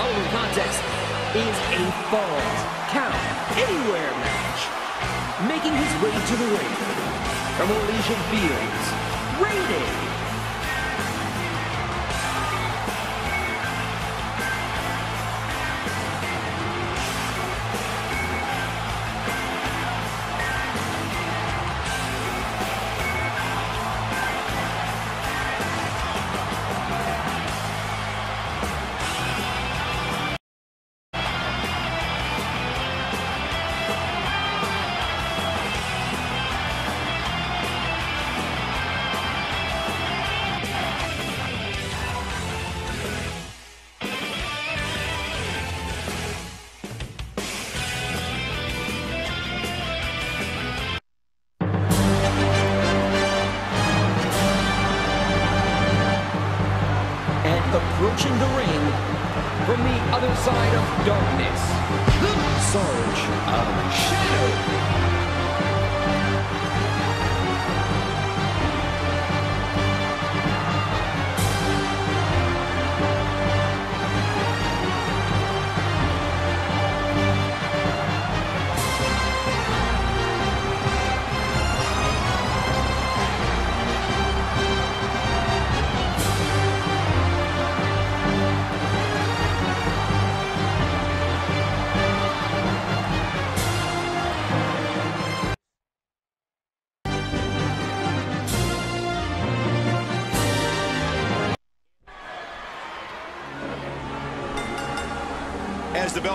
following contest is a Falls Count Anywhere match. Making his way to the ring from Elysian Fields, Raiden. Side of darkness, the Sarge of Shadow.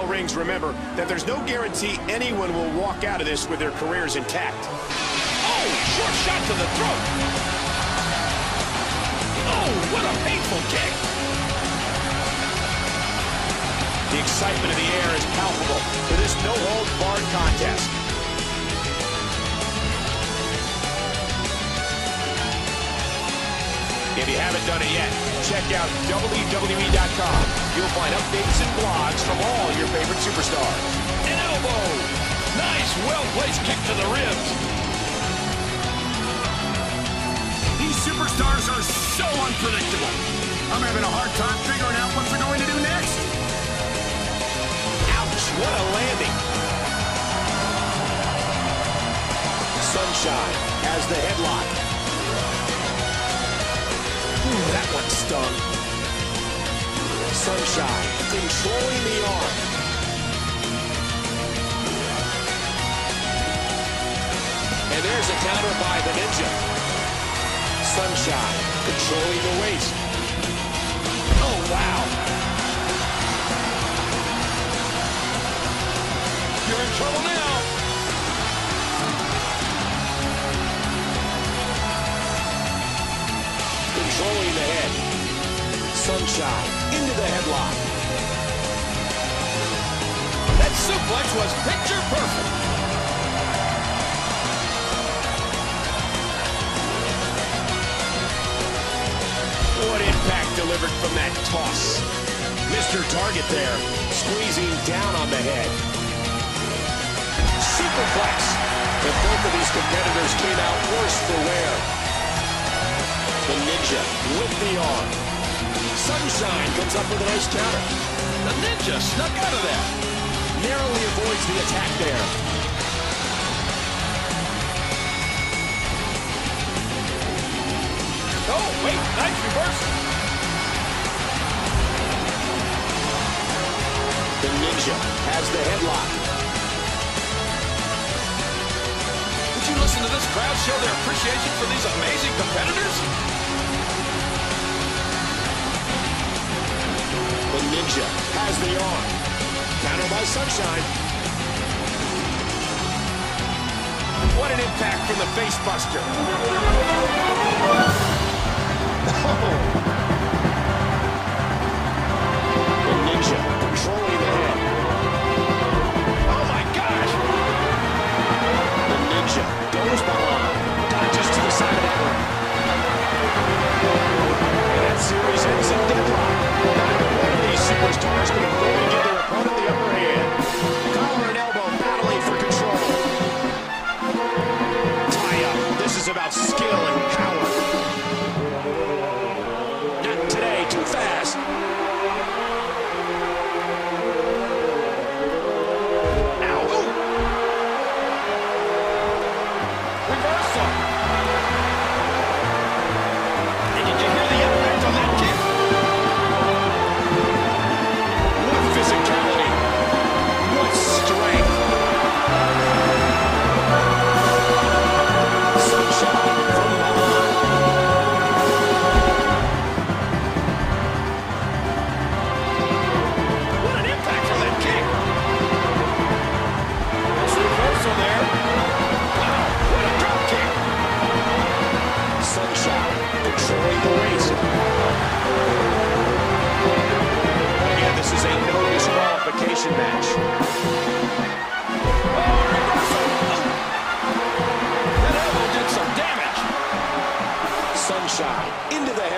Bell rings, remember that there's no guarantee anyone will walk out of this with their careers intact. Oh, short shot to the throat. Oh, what a painful kick. The excitement of the air is palpable for this no-holds-barred contest. If you haven't done it yet, check out WWE.com. You'll find updates and blogs from all superstars. An elbow. Nice, well-placed kick to the ribs. These superstars are so unpredictable. I'm having a hard time figuring out what they're going to do next. Ouch, what a landing. Sunshine has the headlock. Ooh, that one stung. Sunshine controlling the arm. And there's a counter by the Ninja. Sunshine controlling the waist. Oh, wow. You're in trouble now. Controlling the head. Sunshine into the headlock. That suplex was picture perfect. Toss. Mr. Target there, squeezing down on the head. Superplex. And both of these competitors came out worse for wear. The Ninja with the arm. Sunshine comes up with a nice counter. The ninja snuck out of that. Narrowly avoids the attack there. Oh, wait, nice reversal. Ninja has the headlock. Would you listen to this crowd show their appreciation for these amazing competitors? The Ninja has the arm. Counter by Sunshine. What an impact from the face buster. Oh.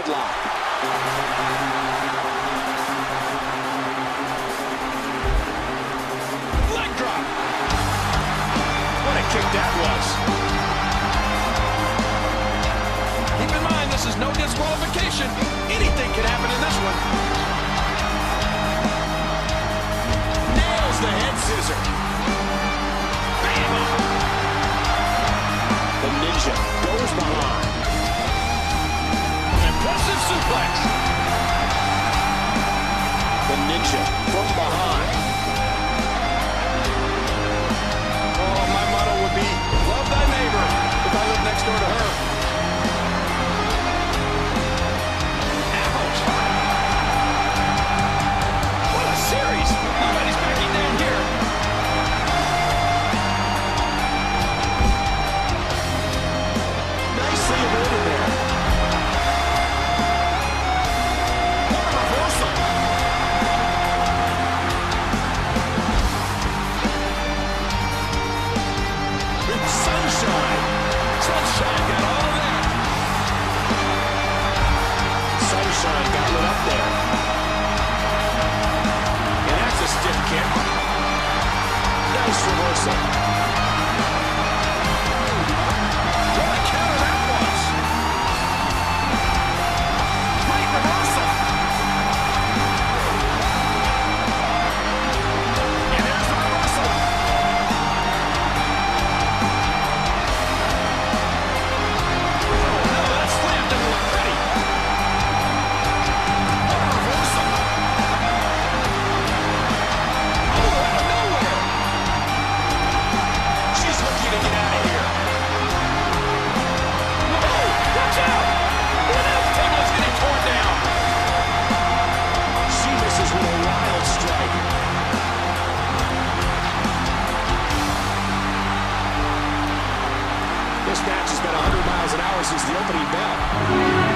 Leg drop. What a kick that was. Keep in mind, this is no disqualification. Nobody back.